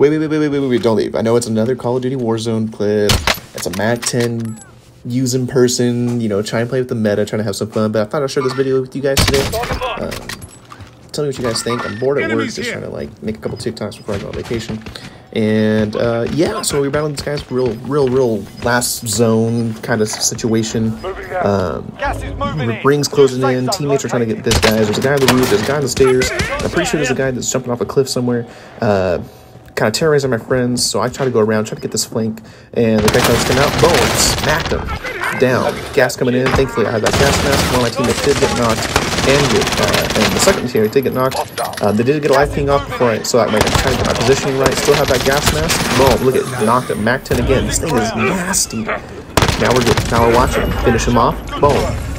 Wait, wait, wait, wait, wait, wait, wait, don't leave. I know it's another Call of Duty Warzone clip. It's a Mac 10 using person, you know, trying to play with the meta, trying to have some fun. But I thought I'd share this video with you guys today. Um, tell me what you guys think. I'm bored at work, just trying to like make a couple TikToks before I go on vacation. And uh, yeah, so we're battling this guy's real, real, real last zone kind of situation. Um, rings closing in, teammates are trying to get this guy. There's a guy on the roof, there's a guy on the stairs. I'm pretty sure there's a guy that's jumping off a cliff somewhere. Uh, kind of terrorizing my friends, so I try to go around, try to get this flank, and the guy comes coming out, boom, smacked him, down. Gas coming in, thankfully I had that gas mask, one of my teammates did get knocked, and get, uh, and the second teammate did get knocked. Uh, they did get a life ping off before I, so I like, trying to get my positioning right, still have that gas mask, boom, look at, knocked him, Mac 10 again, this thing is nasty. Now we're good, now we're watching, finish him off, boom.